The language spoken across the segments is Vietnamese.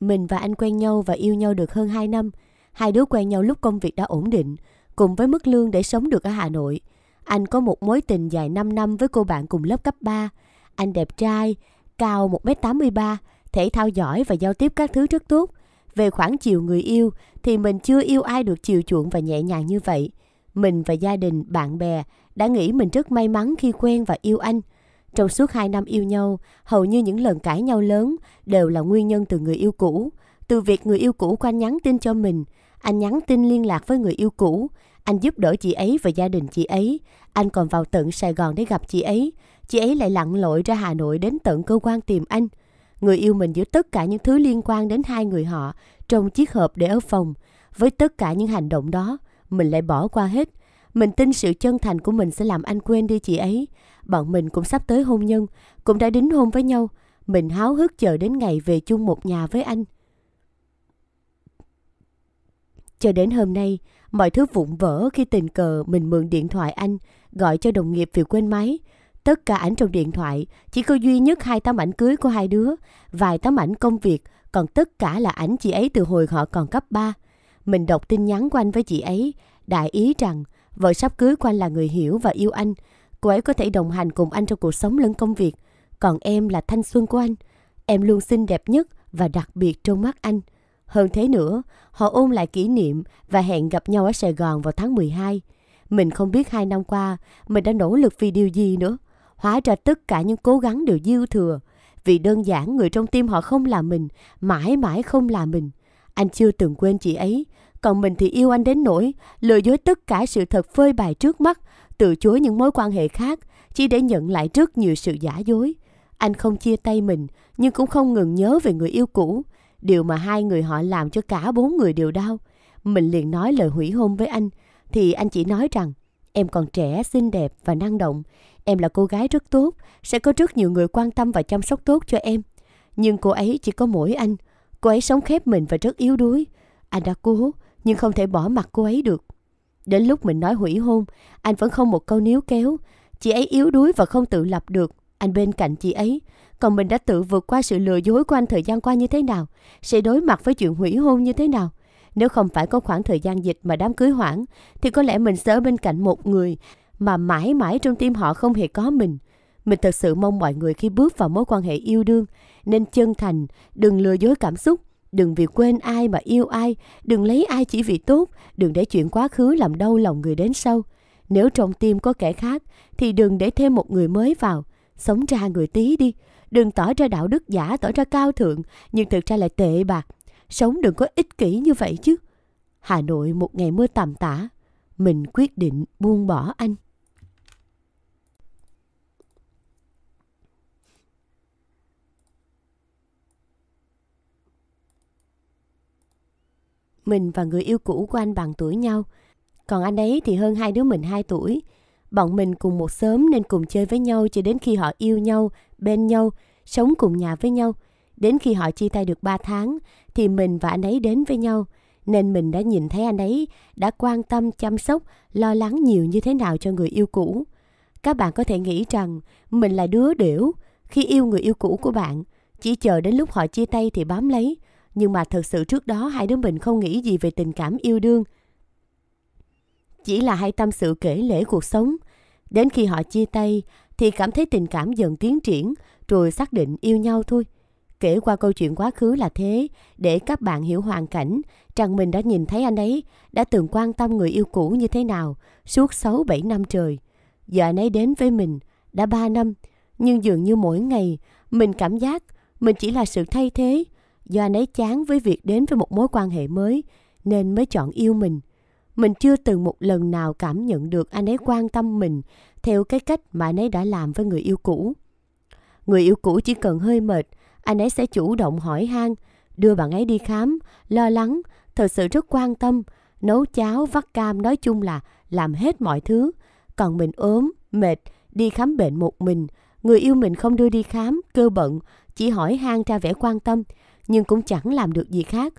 Mình và anh quen nhau và yêu nhau được hơn 2 năm. Hai đứa quen nhau lúc công việc đã ổn định, cùng với mức lương để sống được ở Hà Nội. Anh có một mối tình dài 5 năm với cô bạn cùng lớp cấp 3. Anh đẹp trai, cao 1m83, thể thao giỏi và giao tiếp các thứ rất tốt. Về khoảng chiều người yêu thì mình chưa yêu ai được chiều chuộng và nhẹ nhàng như vậy. Mình và gia đình, bạn bè đã nghĩ mình rất may mắn khi quen và yêu anh. Trong suốt 2 năm yêu nhau, hầu như những lần cãi nhau lớn đều là nguyên nhân từ người yêu cũ. Từ việc người yêu cũ của anh nhắn tin cho mình, anh nhắn tin liên lạc với người yêu cũ, anh giúp đỡ chị ấy và gia đình chị ấy. Anh còn vào tận Sài Gòn để gặp chị ấy. Chị ấy lại lặn lội ra Hà Nội đến tận cơ quan tìm anh. Người yêu mình giữ tất cả những thứ liên quan đến hai người họ trong chiếc hộp để ở phòng. Với tất cả những hành động đó, mình lại bỏ qua hết. Mình tin sự chân thành của mình sẽ làm anh quên đi chị ấy. Bọn mình cũng sắp tới hôn nhân, cũng đã đính hôn với nhau. Mình háo hức chờ đến ngày về chung một nhà với anh. Cho đến hôm nay, mọi thứ vụn vỡ khi tình cờ mình mượn điện thoại anh, gọi cho đồng nghiệp vì quên máy. Tất cả ảnh trong điện thoại, chỉ có duy nhất hai tấm ảnh cưới của hai đứa, vài tấm ảnh công việc, còn tất cả là ảnh chị ấy từ hồi họ còn cấp 3. Mình đọc tin nhắn của anh với chị ấy, đại ý rằng vợ sắp cưới của anh là người hiểu và yêu anh. Cô ấy có thể đồng hành cùng anh trong cuộc sống lẫn công việc. Còn em là thanh xuân của anh. Em luôn xinh đẹp nhất và đặc biệt trong mắt anh. Hơn thế nữa, họ ôn lại kỷ niệm và hẹn gặp nhau ở Sài Gòn vào tháng 12. Mình không biết hai năm qua mình đã nỗ lực vì điều gì nữa. Hóa ra tất cả những cố gắng đều dư thừa. Vì đơn giản người trong tim họ không là mình, mãi mãi không là mình. Anh chưa từng quên chị ấy, còn mình thì yêu anh đến nỗi lừa dối tất cả sự thật phơi bày trước mắt, từ chối những mối quan hệ khác chỉ để nhận lại rất nhiều sự giả dối. Anh không chia tay mình, nhưng cũng không ngừng nhớ về người yêu cũ. Điều mà hai người họ làm cho cả bốn người đều đau. Mình liền nói lời hủy hôn với anh, thì anh chỉ nói rằng em còn trẻ, xinh đẹp và năng động. Em là cô gái rất tốt, sẽ có rất nhiều người quan tâm và chăm sóc tốt cho em. Nhưng cô ấy chỉ có mỗi anh. Cô ấy sống khép mình và rất yếu đuối. Anh đã cố, nhưng không thể bỏ mặt cô ấy được. Đến lúc mình nói hủy hôn, anh vẫn không một câu níu kéo. Chị ấy yếu đuối và không tự lập được. Anh bên cạnh chị ấy. Còn mình đã tự vượt qua sự lừa dối của anh thời gian qua như thế nào? Sẽ đối mặt với chuyện hủy hôn như thế nào? Nếu không phải có khoảng thời gian dịch mà đám cưới hoãn, thì có lẽ mình sẽ ở bên cạnh một người mà mãi mãi trong tim họ không hề có mình. Mình thật sự mong mọi người khi bước vào mối quan hệ yêu đương nên chân thành, đừng lừa dối cảm xúc, đừng vì quên ai mà yêu ai, đừng lấy ai chỉ vì tốt, đừng để chuyện quá khứ làm đau lòng người đến sau. Nếu trong tim có kẻ khác thì đừng để thêm một người mới vào, sống ra người tí đi, đừng tỏ ra đạo đức giả, tỏ ra cao thượng nhưng thực ra lại tệ bạc. Sống đừng có ích kỷ như vậy chứ. Hà Nội một ngày mưa tầm tã, mình quyết định buông bỏ anh. Mình và người yêu cũ của anh bằng tuổi nhau. Còn anh ấy thì hơn hai đứa mình 2 tuổi. Bọn mình cùng một xóm nên cùng chơi với nhau cho đến khi họ yêu nhau, bên nhau, sống cùng nhà với nhau. Đến khi họ chia tay được 3 tháng thì mình và anh ấy đến với nhau. Nên mình đã nhìn thấy anh ấy đã quan tâm, chăm sóc, lo lắng nhiều như thế nào cho người yêu cũ. Các bạn có thể nghĩ rằng mình là đứa điểu khi yêu người yêu cũ của bạn. Chỉ chờ đến lúc họ chia tay thì bám lấy. Nhưng mà thật sự trước đó hai đứa mình không nghĩ gì về tình cảm yêu đương. Chỉ là hai tâm sự kể lễ cuộc sống. Đến khi họ chia tay, thì cảm thấy tình cảm dần tiến triển, rồi xác định yêu nhau thôi. Kể qua câu chuyện quá khứ là thế, để các bạn hiểu hoàn cảnh rằng mình đã nhìn thấy anh ấy, đã từng quan tâm người yêu cũ như thế nào, suốt 6-7 năm trời. Giờ anh ấy đến với mình, đã 3 năm, nhưng dường như mỗi ngày, mình cảm giác mình chỉ là sự thay thế do anh ấy chán với việc đến với một mối quan hệ mới nên mới chọn yêu mình. Mình chưa từng một lần nào cảm nhận được anh ấy quan tâm mình theo cái cách mà anh ấy đã làm với người yêu cũ. Người yêu cũ chỉ cần hơi mệt, anh ấy sẽ chủ động hỏi han, đưa bạn ấy đi khám, lo lắng, thật sự rất quan tâm, nấu cháo, vắt cam nói chung là làm hết mọi thứ. Còn mình ốm, mệt, đi khám bệnh một mình, người yêu mình không đưa đi khám, cơ bận, chỉ hỏi han ra vẻ quan tâm, nhưng cũng chẳng làm được gì khác.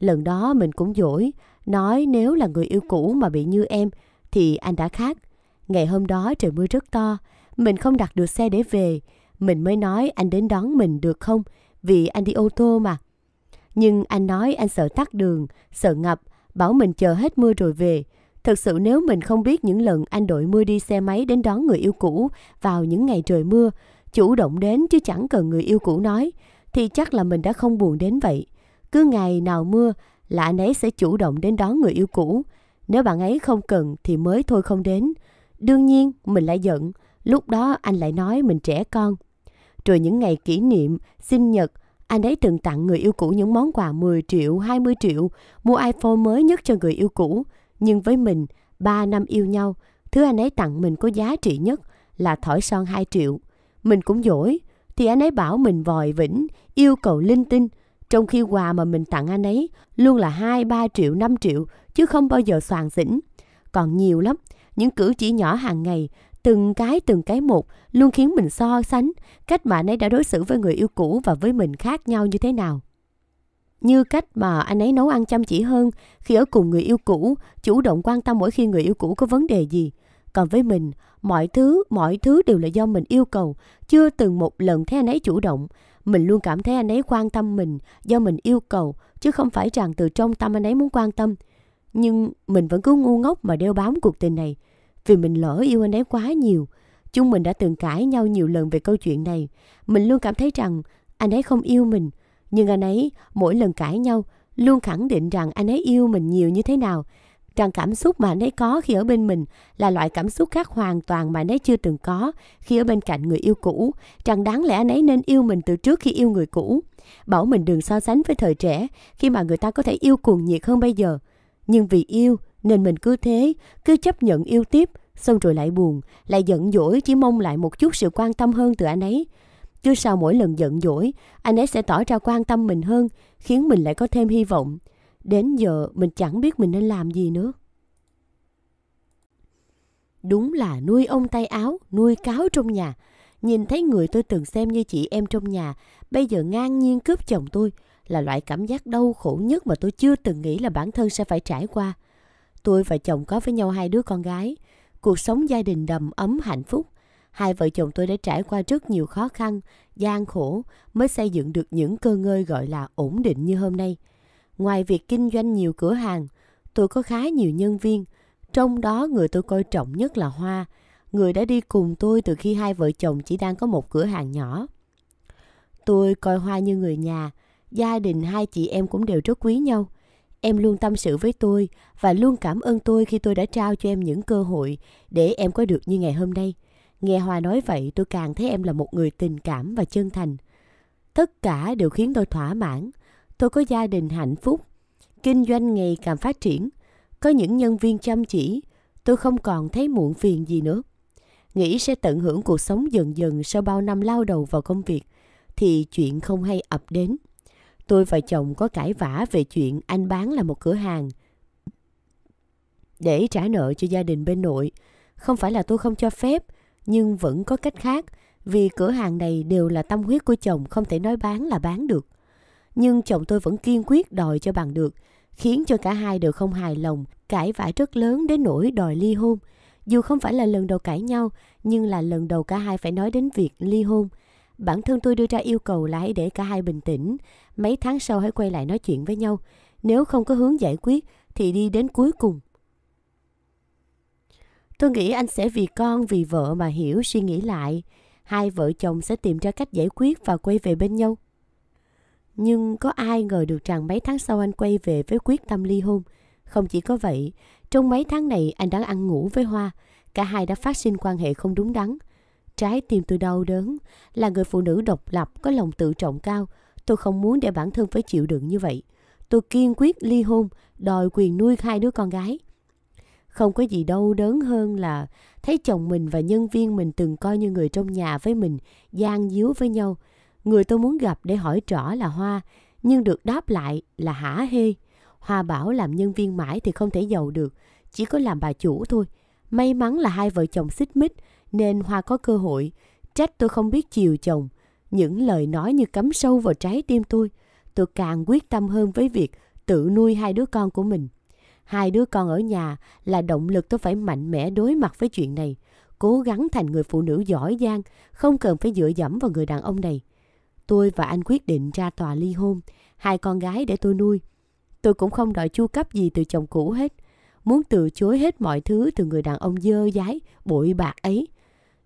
Lần đó mình cũng dỗi, nói nếu là người yêu cũ mà bị như em thì anh đã khác. Ngày hôm đó trời mưa rất to, mình không đặt được xe để về. Mình mới nói anh đến đón mình được không? Vì anh đi ô tô mà. Nhưng anh nói anh sợ tắt đường, sợ ngập, bảo mình chờ hết mưa rồi về. Thật sự nếu mình không biết những lần anh đội mưa đi xe máy đến đón người yêu cũ vào những ngày trời mưa, chủ động đến chứ chẳng cần người yêu cũ nói, thì chắc là mình đã không buồn đến vậy. Cứ ngày nào mưa là anh ấy sẽ chủ động đến đón người yêu cũ. Nếu bạn ấy không cần thì mới thôi không đến. Đương nhiên mình lại giận, lúc đó anh lại nói mình trẻ con. Rồi những ngày kỷ niệm, sinh nhật, anh ấy từng tặng người yêu cũ những món quà 10 triệu, 20 triệu, mua iPhone mới nhất cho người yêu cũ. Nhưng với mình, 3 năm yêu nhau, thứ anh ấy tặng mình có giá trị nhất là thỏi son 2 triệu. Mình cũng dỗi, thì anh ấy bảo mình vòi vĩnh, yêu cầu linh tinh, trong khi quà mà mình tặng anh ấy luôn là 2, 3 triệu, 5 triệu, chứ không bao giờ soàn xỉn. Còn nhiều lắm, những cử chỉ nhỏ hàng ngày, từng cái từng cái một luôn khiến mình so sánh cách mà anh ấy đã đối xử với người yêu cũ và với mình khác nhau như thế nào. Như cách mà anh ấy nấu ăn chăm chỉ hơn khi ở cùng người yêu cũ, chủ động quan tâm mỗi khi người yêu cũ có vấn đề gì. Còn với mình, mọi thứ, mọi thứ đều là do mình yêu cầu, chưa từng một lần thấy anh ấy chủ động. Mình luôn cảm thấy anh ấy quan tâm mình do mình yêu cầu, chứ không phải rằng từ trong tâm anh ấy muốn quan tâm. Nhưng mình vẫn cứ ngu ngốc mà đeo bám cuộc tình này. Vì mình lỡ yêu anh ấy quá nhiều. Chúng mình đã từng cãi nhau nhiều lần về câu chuyện này. Mình luôn cảm thấy rằng anh ấy không yêu mình. Nhưng anh ấy mỗi lần cãi nhau luôn khẳng định rằng anh ấy yêu mình nhiều như thế nào. Rằng cảm xúc mà anh ấy có khi ở bên mình là loại cảm xúc khác hoàn toàn mà anh ấy chưa từng có khi ở bên cạnh người yêu cũ. Rằng đáng lẽ anh ấy nên yêu mình từ trước khi yêu người cũ. Bảo mình đừng so sánh với thời trẻ khi mà người ta có thể yêu cuồng nhiệt hơn bây giờ. Nhưng vì yêu nên mình cứ thế, cứ chấp nhận yêu tiếp, xong rồi lại buồn, lại giận dỗi chỉ mong lại một chút sự quan tâm hơn từ anh ấy. Chứ sau mỗi lần giận dỗi, anh ấy sẽ tỏ ra quan tâm mình hơn, khiến mình lại có thêm hy vọng. Đến giờ mình chẳng biết mình nên làm gì nữa. Đúng là nuôi ông tay áo, nuôi cáo trong nhà. Nhìn thấy người tôi từng xem như chị em trong nhà, bây giờ ngang nhiên cướp chồng tôi, là loại cảm giác đau khổ nhất mà tôi chưa từng nghĩ là bản thân sẽ phải trải qua. Tôi và chồng có với nhau hai đứa con gái. Cuộc sống gia đình đầm ấm hạnh phúc. Hai vợ chồng tôi đã trải qua rất nhiều khó khăn, gian khổ mới xây dựng được những cơ ngơi gọi là ổn định như hôm nay. Ngoài việc kinh doanh nhiều cửa hàng, tôi có khá nhiều nhân viên. Trong đó người tôi coi trọng nhất là Hoa, người đã đi cùng tôi từ khi hai vợ chồng chỉ đang có một cửa hàng nhỏ. Tôi coi Hoa như người nhà, gia đình hai chị em cũng đều rất quý nhau. Em luôn tâm sự với tôi và luôn cảm ơn tôi khi tôi đã trao cho em những cơ hội để em có được như ngày hôm nay. Nghe Hoa nói vậy tôi càng thấy em là một người tình cảm và chân thành. Tất cả đều khiến tôi thỏa mãn. Tôi có gia đình hạnh phúc, kinh doanh ngày càng phát triển, có những nhân viên chăm chỉ, tôi không còn thấy muộn phiền gì nữa. Nghĩ sẽ tận hưởng cuộc sống dần dần sau bao năm lao đầu vào công việc, thì chuyện không hay ập đến. Tôi và chồng có cãi vã về chuyện anh bán là một cửa hàng để trả nợ cho gia đình bên nội. Không phải là tôi không cho phép, nhưng vẫn có cách khác vì cửa hàng này đều là tâm huyết của chồng không thể nói bán là bán được. Nhưng chồng tôi vẫn kiên quyết đòi cho bằng được, khiến cho cả hai đều không hài lòng, cãi vã rất lớn đến nỗi đòi ly hôn. Dù không phải là lần đầu cãi nhau, nhưng là lần đầu cả hai phải nói đến việc ly hôn. Bản thân tôi đưa ra yêu cầu là hãy để cả hai bình tĩnh, mấy tháng sau hãy quay lại nói chuyện với nhau. Nếu không có hướng giải quyết thì đi đến cuối cùng. Tôi nghĩ anh sẽ vì con, vì vợ mà hiểu suy nghĩ lại. Hai vợ chồng sẽ tìm ra cách giải quyết và quay về bên nhau. Nhưng có ai ngờ được rằng mấy tháng sau anh quay về với quyết tâm ly hôn. Không chỉ có vậy, trong mấy tháng này anh đã ăn ngủ với Hoa. Cả hai đã phát sinh quan hệ không đúng đắn. Trái tim tôi đau đớn, là người phụ nữ độc lập, có lòng tự trọng cao. Tôi không muốn để bản thân phải chịu đựng như vậy. Tôi kiên quyết ly hôn, đòi quyền nuôi hai đứa con gái. Không có gì đau đớn hơn là thấy chồng mình và nhân viên mình từng coi như người trong nhà với mình, gian díu với nhau. Người tôi muốn gặp để hỏi rõ là Hoa, nhưng được đáp lại là hả hê. Hoa bảo làm nhân viên mãi thì không thể giàu được, chỉ có làm bà chủ thôi. May mắn là hai vợ chồng xích mích, nên Hoa có cơ hội. Trách tôi không biết chiều chồng. Những lời nói như cắm sâu vào trái tim tôi. Tôi càng quyết tâm hơn với việc tự nuôi hai đứa con của mình. Hai đứa con ở nhà là động lực tôi phải mạnh mẽ đối mặt với chuyện này. Cố gắng thành người phụ nữ giỏi giang, không cần phải dựa dẫm vào người đàn ông này. Tôi và anh quyết định ra tòa ly hôn. hai con gái để tôi nuôi. Tôi cũng không đòi chu cấp gì từ chồng cũ hết. Muốn từ chối hết mọi thứ từ người đàn ông dơ dái, bội bạc ấy.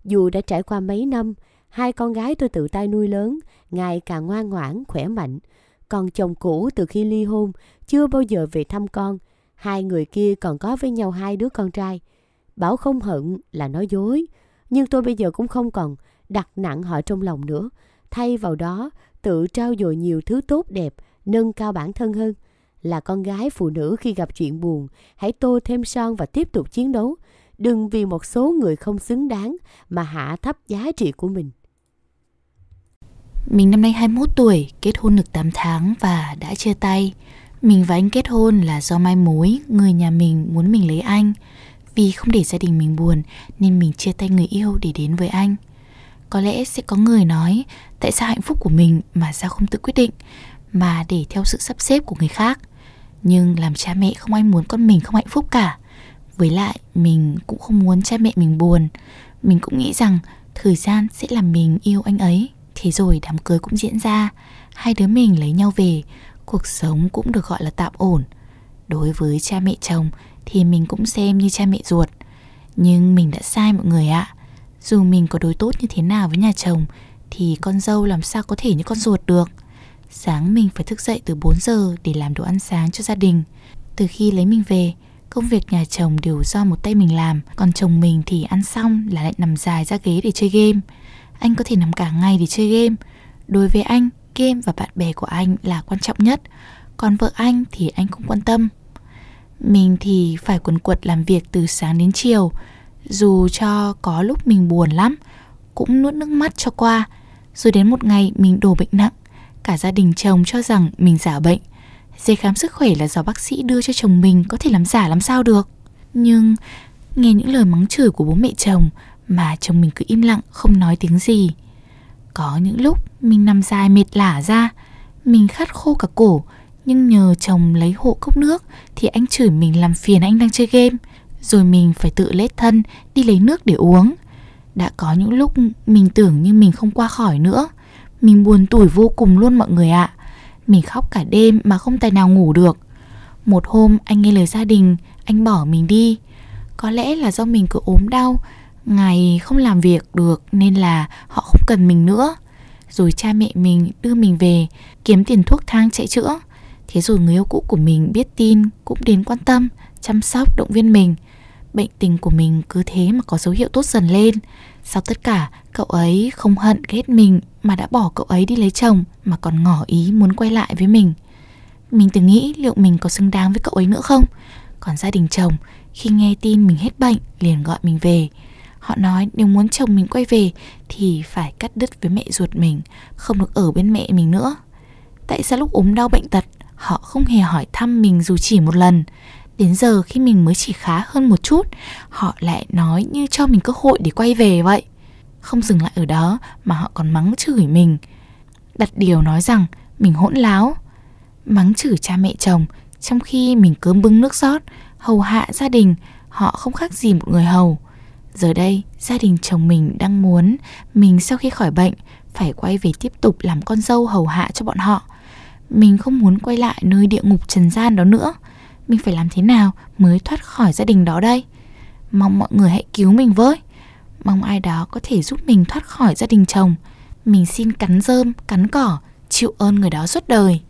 Dù đã trải qua mấy năm, hai con gái tôi tự tay nuôi lớn, ngày càng ngoan ngoãn, khỏe mạnh. Còn chồng cũ từ khi ly hôn, chưa bao giờ về thăm con. Hai người kia còn có với nhau hai đứa con trai. Bảo không hận là nói dối. Nhưng tôi bây giờ cũng không còn đặt nặng họ trong lòng nữa. Thay vào đó, tự trao dồi nhiều thứ tốt đẹp, nâng cao bản thân hơn. Là con gái phụ nữ khi gặp chuyện buồn, hãy tô thêm son và tiếp tục chiến đấu. Đừng vì một số người không xứng đáng mà hạ thấp giá trị của mình. Mình năm nay 21 tuổi, kết hôn được 8 tháng và đã chia tay. Mình và anh kết hôn là do mai mối, người nhà mình muốn mình lấy anh. Vì không để gia đình mình buồn nên mình chia tay người yêu để đến với anh. Có lẽ sẽ có người nói tại sao hạnh phúc của mình mà sao không tự quyết định mà để theo sự sắp xếp của người khác. Nhưng làm cha mẹ không ai muốn con mình không hạnh phúc cả. Với lại mình cũng không muốn cha mẹ mình buồn. Mình cũng nghĩ rằng thời gian sẽ làm mình yêu anh ấy. Thế rồi đám cưới cũng diễn ra, hai đứa mình lấy nhau về, cuộc sống cũng được gọi là tạm ổn. Đối với cha mẹ chồng thì mình cũng xem như cha mẹ ruột. Nhưng mình đã sai mọi người ạ. Dù mình có đối tốt như thế nào với nhà chồng thì con dâu làm sao có thể như con ruột được. Sáng mình phải thức dậy từ 4 giờ để làm đồ ăn sáng cho gia đình. Từ khi lấy mình về, công việc nhà chồng đều do một tay mình làm, còn chồng mình thì ăn xong là lại nằm dài ra ghế để chơi game. Anh có thể nằm cả ngày để chơi game. Đối với anh, game và bạn bè của anh là quan trọng nhất, còn vợ anh thì anh không quan tâm. Mình thì phải quần quật làm việc từ sáng đến chiều, dù cho có lúc mình buồn lắm, cũng nuốt nước mắt cho qua. Rồi đến một ngày mình đổ bệnh nặng, cả gia đình chồng cho rằng mình giả bệnh. Giấy khám sức khỏe là do bác sĩ đưa cho chồng mình có thể làm giả làm sao được. Nhưng nghe những lời mắng chửi của bố mẹ chồng mà chồng mình cứ im lặng không nói tiếng gì. Có những lúc mình nằm dài mệt lả ra, mình khát khô cả cổ, nhưng nhờ chồng lấy hộ cốc nước thì anh chửi mình làm phiền anh đang chơi game, rồi mình phải tự lết thân đi lấy nước để uống. Đã có những lúc mình tưởng như mình không qua khỏi nữa, mình buồn tủi vô cùng luôn mọi người ạ. Mình khóc cả đêm mà không tài nào ngủ được. Một hôm anh nghe lời gia đình, anh bỏ mình đi. Có lẽ là do mình cứ ốm đau Ngày không làm việc được nên là họ không cần mình nữa. Rồi cha mẹ mình đưa mình về kiếm tiền thuốc thang chạy chữa. Thế rồi người yêu cũ của mình biết tin cũng đến quan tâm, chăm sóc, động viên mình. Bệnh tình của mình cứ thế mà có dấu hiệu tốt dần lên. Sau tất cả, cậu ấy không hận ghét mình mà đã bỏ cậu ấy đi lấy chồng mà còn ngỏ ý muốn quay lại với mình. Mình từng nghĩ liệu mình có xứng đáng với cậu ấy nữa không? Còn gia đình chồng, khi nghe tin mình hết bệnh liền gọi mình về. Họ nói nếu muốn chồng mình quay về thì phải cắt đứt với mẹ ruột mình, không được ở bên mẹ mình nữa. Tại sao lúc ốm đau bệnh tật, họ không hề hỏi thăm mình dù chỉ một lần. Đến giờ khi mình mới chỉ khá hơn một chút, họ lại nói như cho mình cơ hội để quay về vậy. Không dừng lại ở đó mà họ còn mắng chửi mình. Đặt điều nói rằng mình hỗn láo. Mắng chửi cha mẹ chồng trong khi mình cơm bưng nước rót, hầu hạ gia đình, họ không khác gì một người hầu. Giờ đây, gia đình chồng mình đang muốn mình sau khi khỏi bệnh phải quay về tiếp tục làm con dâu hầu hạ cho bọn họ. Mình không muốn quay lại nơi địa ngục trần gian đó nữa. Mình phải làm thế nào mới thoát khỏi gia đình đó đây? Mong mọi người hãy cứu mình với. Mong ai đó có thể giúp mình thoát khỏi gia đình chồng. Mình xin cắn rơm, cắn cỏ, chịu ơn người đó suốt đời.